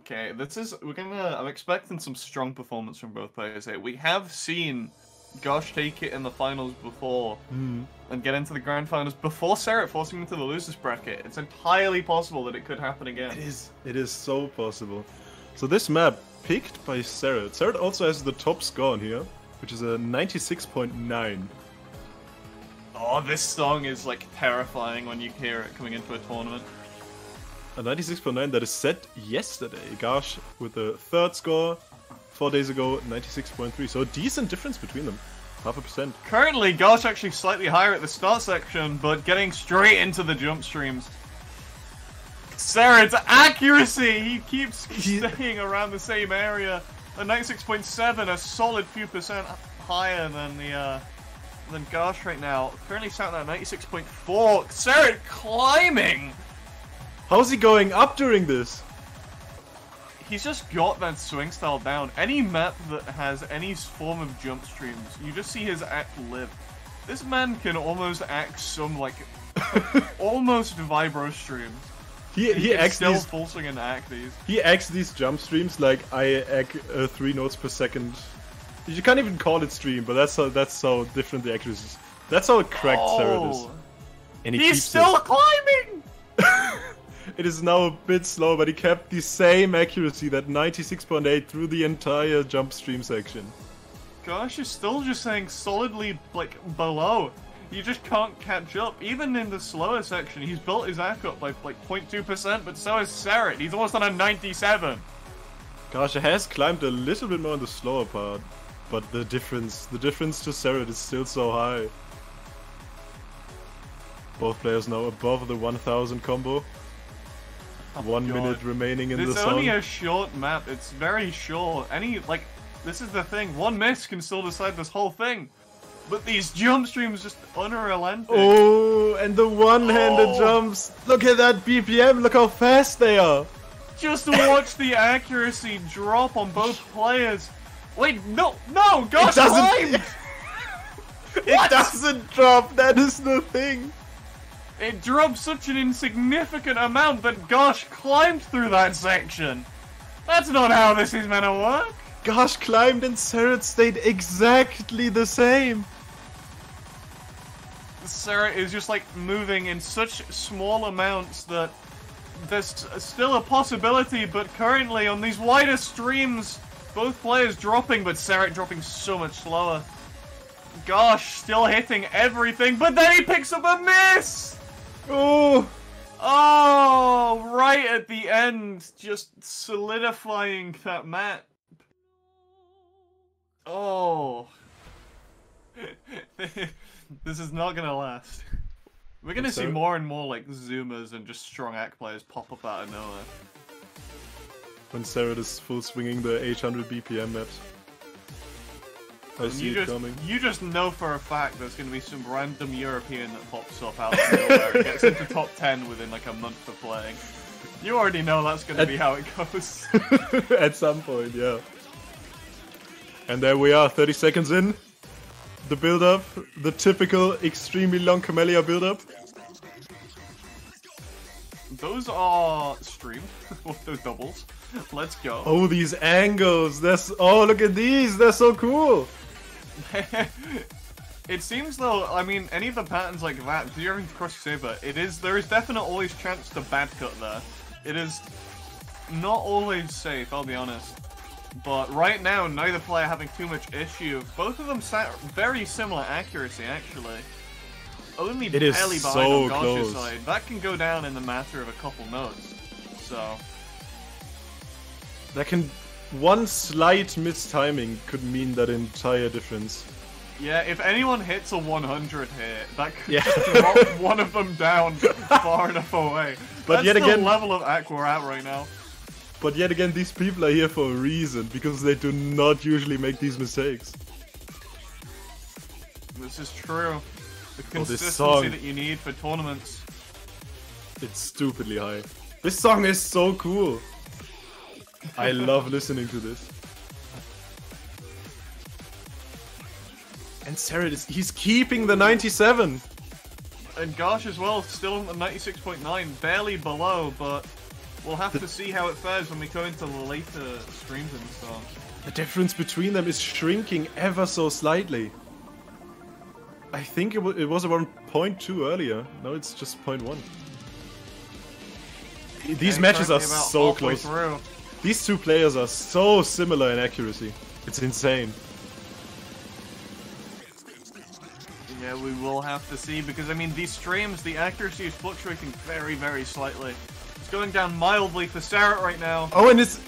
Okay, this is we're gonna. I'm expecting some strong performance from both players here. We have seen Garsh take it in the finals before Hmm. and get into the grand finals before Cerret forcing him into the losers bracket. It's entirely possible that it could happen again. It is. It is so possible. So this map picked by Cerret. Cerret also has the top score on here, which is a 96.9. Oh, this song is like terrifying when you hear it coming into a tournament. A 96.9 that is set yesterday. Garsh, with the third score, four days ago, 96.3. So a decent difference between them. Half a percent. Currently, Garsh actually slightly higher at the start section, but getting straight into the jump streams. Cerret's accuracy! He keeps staying around the same area. A 96.7, a solid few percent higher than the uh, than Garsh right now. Currently sat at 96.4. Cerret climbing! How's he going up during this? He's just got that swing style down. Any map that has any form of jump streams, you just see his act live. This man can almost act some like almost vibro streams. He he can acts still these full swing and act these. he acts these jump streams like I act uh, three notes per second. You can't even call it stream, but that's how that's how different the accuracy is. That's how cracked Cerret is. Oh, And he he's keeps still it. climbing. It is now a bit slow, but he kept the same accuracy, that 96.8 through the entire jump stream section. Garsh, you're still just saying solidly like below. You just can't catch up. Even in the slower section, he's built his act up by like 0.2%, but so has Cerret. He's almost on a 97. Garsh, it has climbed a little bit more in the slower part, but the difference, the difference to Cerret is still so high. Both players now above the 1000 combo. Oh One God. minute remaining in This the is song. only a short map. It's very short. Any like, this is the thing. One miss can still decide this whole thing. But these jump streams just unrelenting. Oh, and the one-handed Oh. jumps. Look at that BPM. Look how fast they are. Just watch the accuracy drop on both players. Wait, no, no, gosh, doesn't- It doesn't drop. That is the thing. It dropped such an insignificant amount that Garsh climbed through that section. That's not how this is meant to work. Garsh climbed and Cerret stayed exactly the same. Sarah is just like moving in such small amounts that there's still a possibility, but currently on these wider streams, both players dropping, but Sarah dropping so much slower. Garsh, still hitting everything, but then he picks up a miss! Oh, Oh, right at the end, just solidifying that map. Oh. this is not gonna last. We're gonna see more and more like zoomers and just strong act players pop up out of nowhere. when Cerret is full swinging the 800 BPM maps. I And see you it just coming. you just know for a fact there's gonna be some random European that pops up out of nowhere and gets into top ten within like a month of playing. You already know that's gonna be how it goes. At some point, yeah. And there we are, 30 seconds in. The build up, the typical extremely long Camellia build up. Those are streamed. with those doubles. Let's go. Oh, these angles. That's oh, look at these. They're so cool. it seems though, I mean, any of the patterns like that, during Cross Saber, it is there is definite always chance to bad cut there. It is not always safe, I'll be honest. But right now, neither player having too much issue. Both of them sat very similar accuracy, actually. Only It is barely behind so on Garsh's side. That can go down in the matter of a couple notes. So, That can one slight mistiming could mean that entire difference. Yeah, if anyone hits a 100 here, that could Yeah. just drop one of them down far enough away. But That's yet again- level of act we're at right now. But yet again, these people are here for a reason because they do not usually make these mistakes. This is true. The Oh, consistency song. that you need for tournaments. It's stupidly high. This song is so cool. I love listening to this. And Sarah is he's keeping the 97. And Garsh as well, still on the 96.9, barely below, but We'll have to see how it fares when we go into the later streams and stuff. The difference between them is shrinking ever so slightly. I think it, it was around 0.2 earlier. Now it's just 0.1. These Yeah, matches are so close. Through. These two players are so similar in accuracy. It's insane. Yeah, we will have to see because I mean these streams, the accuracy is fluctuating very, very slightly. It's going down mildly for Sarah right now. Oh, and it's...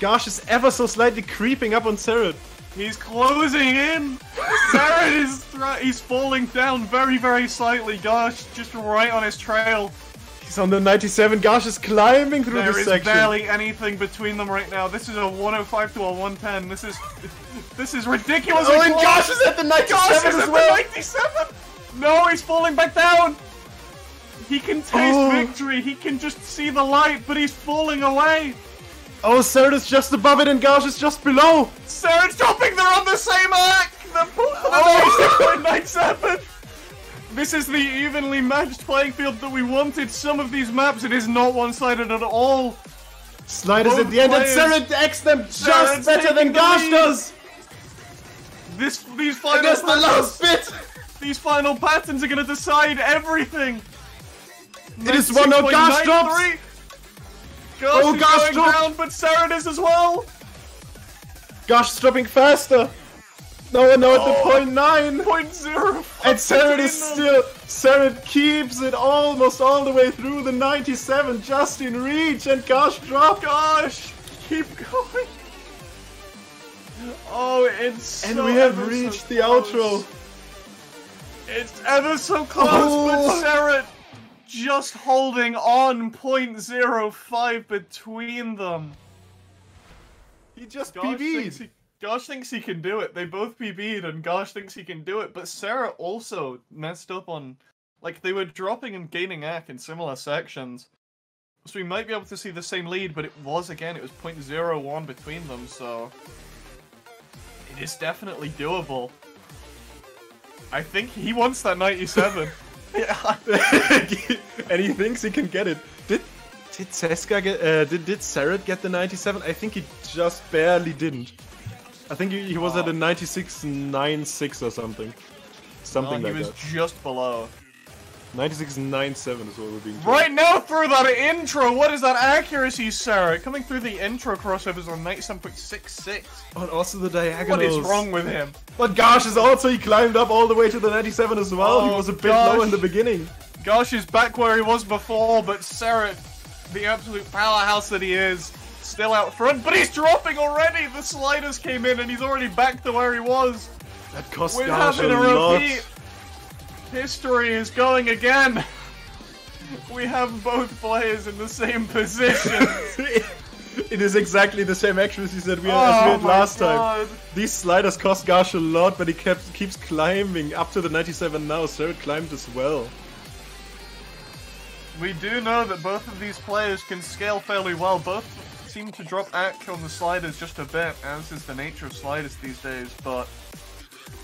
Garsh, is ever so slightly creeping up on Sarah. He's closing in. Sarah is he's falling down very, very slightly. Garsh, just right on his trail. He's on the 97. Garsh, is climbing through there this section. There is barely anything between them right now. This is a 105 to a 110. This is this is ridiculous. Oh, and Garsh is at the 97 Garsh is at well. The 97. No, he's falling back down. He can taste oh. victory. He can just see the light, but he's falling away. Oh, Serd's just above it, and Garsh is just below. Serd's dropping. They're on the same arc. They're both on the 97. This is the evenly matched playing field that we wanted. Some of these maps, it is not one-sided at all. Sliders at the end and Cerret decks them just Cerret's better than Garsh does. This, these final, Against the last bit. these final patterns are going to decide everything. It is one no Garsh drops. 96.93. Garsh Oh, is Garsh going drops. down, but Sarah is as well. Garsh dropping faster. No, no, at the Oh. point nine. Point zero. And Cerret is still. Cerret keeps it almost all the way through the 97, just in reach, and Garsh drop. Garsh, keep going. Oh, it's And so we have ever so reached the outro. It's ever so close, Oh. but Sarah just holding on 0.05 between them. He just Garsh PB'd. He, Garsh thinks he can do it. They both PB'd, and Garsh thinks he can do it. But Sarah also messed up on, like they were dropping and gaining ack in similar sections. So we might be able to see the same lead, but it was again, it was 0.01 between them. So it is definitely doable. I think he wants that 97. yeah. and he thinks he can get it. Did did Seska get? Uh, did did Cerret get the 97? I think he just barely didn't. I think he, he was at Oh. a 96.96 or something. Something like that. he was just below. 96.97 is what we're being told. Right now, through that intro, what is that accuracy, Sarah? Coming through the intro crossovers on 97.66. And also the diagonals. What is wrong with him? But gosh, is also he climbed up all the way to the 97 as well. he Oh, was a bit gosh. low in the beginning. Garsh is back where he was before, but Sarah, the absolute powerhouse that he is, still out front. But he's dropping already. The sliders came in, and he's already back to where he was. That cost We're having a a lot. repeat. History is going again. We have both players in the same position. it is exactly the same accuracy that we, oh had last time. These sliders cost Garsh a lot, but he kept keeps climbing up to the 97 now. Sarah climbed as well. We do know that both of these players can scale fairly well. Both seem to drop act on the sliders just a bit, as is the nature of sliders these days, but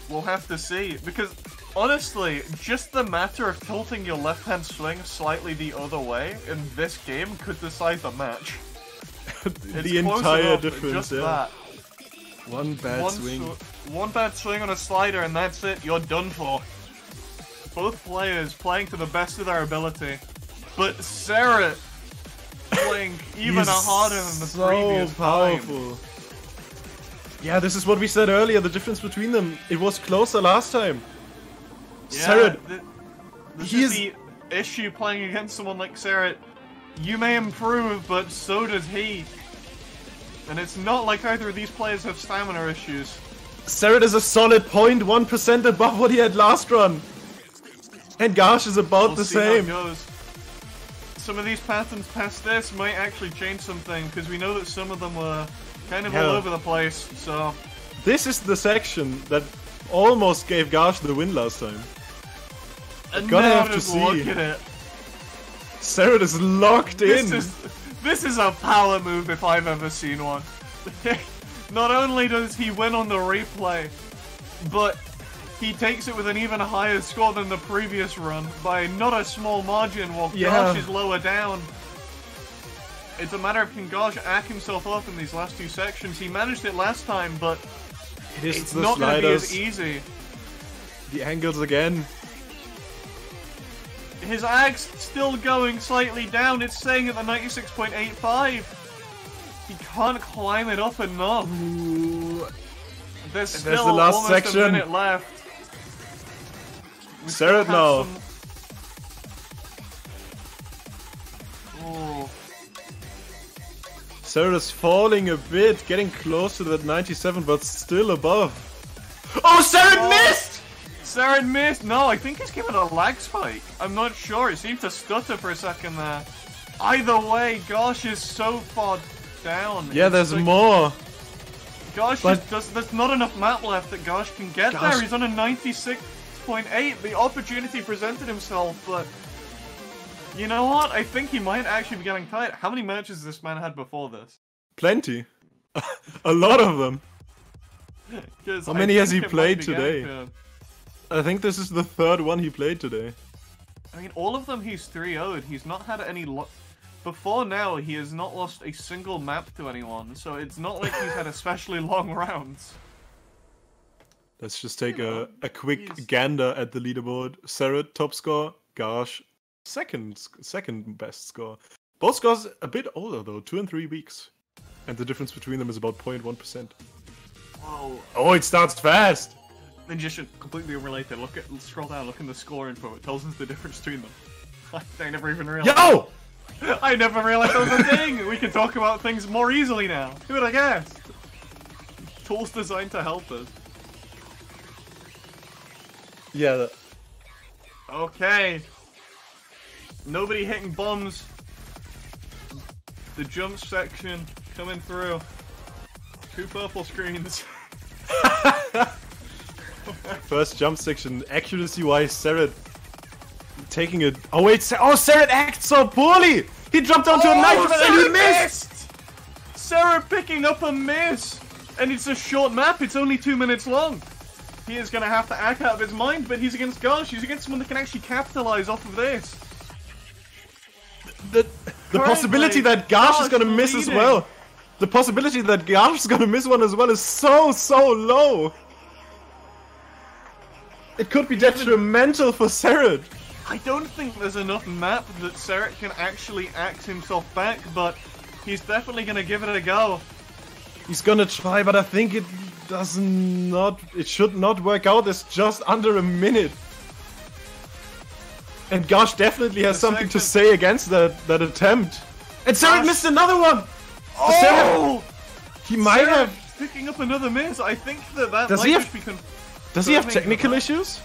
we'll have to see. Because, honestly, just the matter of tilting your left-hand swing slightly the other way in this game could decide the match. The entire enough, difference. Just yeah. that. One bad One, swing. sw- one bad swing on a slider and that's it, you're done for. Both players playing to the best of their ability. But Sarah even He's harder than the so previous powerful. Yeah, this is what we said earlier. The difference between them. It was closer last time. time. Yeah, Sarah, th- this he is is- the issue playing against someone like Sarah. You may improve, but so does he. And it's not like either of these players have stamina issues. Sarah is a solid 0.1% above what he had last run. And Garsh is about We'll the see how it same. Some of these patterns past this might actually change something because we know that some of them were kind of Yeah. all over the place. So This is the section that almost gave Garsh the win last time. and Gonna now have to see. look at it. Sarah is locked This in. is this is a power move if I've ever seen one. Not only does he win on the replay, but he takes it with an even higher score than the previous run by not a small margin while Yeah. Garsh is lower down. It's a matter of can Garsh act himself up in these last two sections. He managed it last time, but It is it's not going to be as easy. the angles again. His ag's still going slightly down. It's staying at the 96.85. He can't climb it up enough. Ooh. There's still there's the last almost section. a minute left. Sarah now. some- Oh, Sarah's falling a bit, getting close to that 97, but still above. Oh, Sarah Oh. missed! Saren missed. No, I think he's given a lag spike. I'm not sure. It seemed to stutter for a second there. Either way, Garsh is so far down. Yeah, It's there's like- more. Garsh, But- just there's not enough map left that Garsh can get Garsh. there. He's on a 96.8. The opportunity presented himself, but you know what? I think he might actually be getting tight. How many matches has this man had before this? Plenty. a lot of them. How I many has he played today? I think this is the third one he played today. I mean, all of them he's 3 0'd. He's not had any. Lo- Before now, he has not lost a single map to anyone, so it's not like he's had especially long rounds. Let's just take a, a quick he's- gander at the leaderboard. Sarah, top score. Garsh, second second best score. Both scores a bit older though, two and three weeks. And the difference between them is about 0.1%. Whoa. Oh, it starts fast! Then just should completely unrelated. Look at scroll down, look in the score info. It tells us the difference between them. I never even realized. Yo! I never realized that was a thing. We can talk about things more easily now. Who would I guess? Tools designed to help us. Yeah, that- Okay. Nobody hitting bombs. The jump section coming through. Two purple screens. first jump section, accuracy wise, Sarah taking it. Oh, wait, Sa- oh, Sarah acts so poorly! He dropped onto a oh, knife and he missed! Sarah picking up a miss! And it's a short map, it's only two minutes long. He is gonna have to act out of his mind, but he's against Garsh, he's against someone that can actually capitalize off of this. The, the possibility that Garsh is gonna miss as well. The possibility that Garsh is gonna miss one as well is so, so low. It could be detrimental for Sarah. I don't think there's enough map that Cerret can actually act himself back, but he's definitely gonna give it a go. He's gonna try, but I think it does not. It should not work out. It's just under a minute. And Garsh definitely has The something to say against that that attempt. And Sarah missed another one. Oh! He might Cerret have. picking up another miss. I think that that Does he have- Does he have technical issues?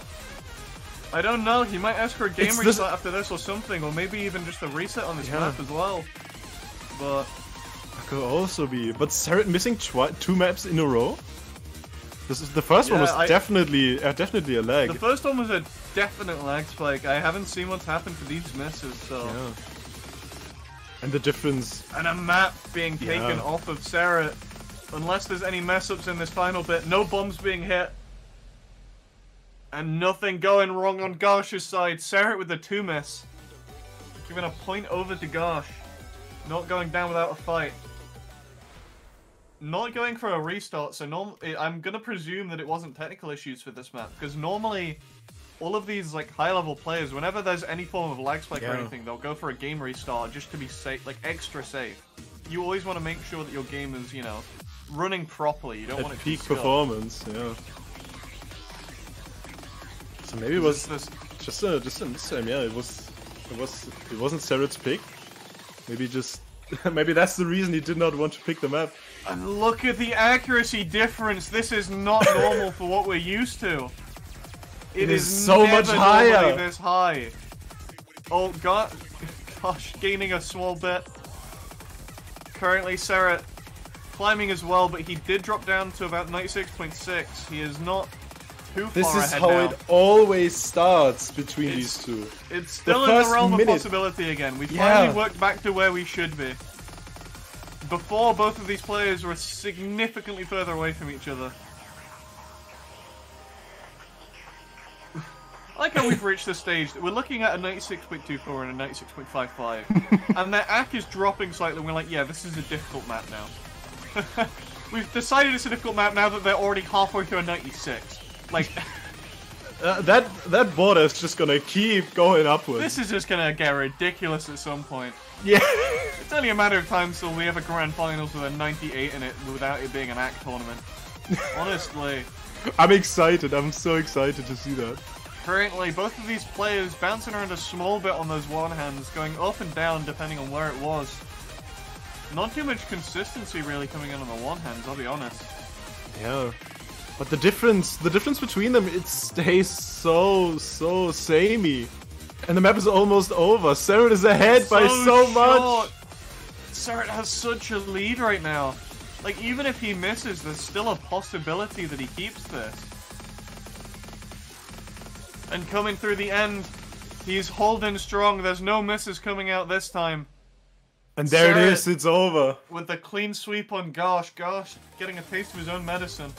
I don't know. He might ask for a game It's this- restart after this or something, or maybe even just a reset on this Yeah. map as well. But That Could also be. But Sarah missing two maps in a row. This is the first one was I- definitely uh, definitely a lag. the first one was a definite lag spike. I haven't seen what's happened for these misses, so. yeah. And the difference. And a map being taken Yeah. off of Sarah. Unless there's any mess ups in this final bit, no bombs being hit. And nothing going wrong on Garsh's side. Sarah with the two miss. Giving a point over to Gosh. Not going down without a fight. Not going for a restart, so norm- eh, I'm gonna presume that it wasn't technical issues for this map, because normally all of these like high level players, whenever there's any form of lag spike or anything, they'll go for a game restart just to be safe, like extra safe. You always want to make sure that your game is, you know, running properly. You don't want At it peak to scuff. performance, yeah. So maybe it was this- just a just a mistake. Yeah, it was it was it wasn't Sarah's pick. Maybe just maybe that's the reason he did not want to pick the map. And look at the accuracy difference. This is not normal for what we're used to. It is, is so much higher. This high. Oh god, gosh, gaining a small bit. Currently, Sarah climbing as well, but he did drop down to about 96.6. He is not too This far is how now. it always starts between It's- these two. It's still in first the realm minute- of possibility again. We Yeah. finally worked back to where we should be. Before, both of these players were significantly further away from each other. I like how we've reached the stage we're looking at a 96.24 and a 96.55, and their AC is dropping slightly, and we're like, yeah, this is a difficult map now. we've decided it's a difficult map now that they're already halfway through a 96. Like, Uh, that that border is just gonna keep going upwards. this is just gonna get ridiculous at some point. Yeah. It's only a matter of time till we have a grand finals with a 98 in it without it being an act tournament. Honestly. I'm excited. I'm so excited to see that. Currently, both of these players bouncing around a small bit on those one hands, going up and down depending on where it was. Not too much consistency really coming in on the one hands, I'll be honest. Yeah. But the difference, the difference between them, it stays so, so samey. And the map is almost over. Saren is ahead by so much. short. Saren has such a lead right now. Like, even if he misses, there's still a possibility that he keeps this. And coming through the end, he's holding strong. There's no misses coming out this time. And there Saren- it is. It's over. With a clean sweep on Garsh. Garsh getting a taste of his own medicine.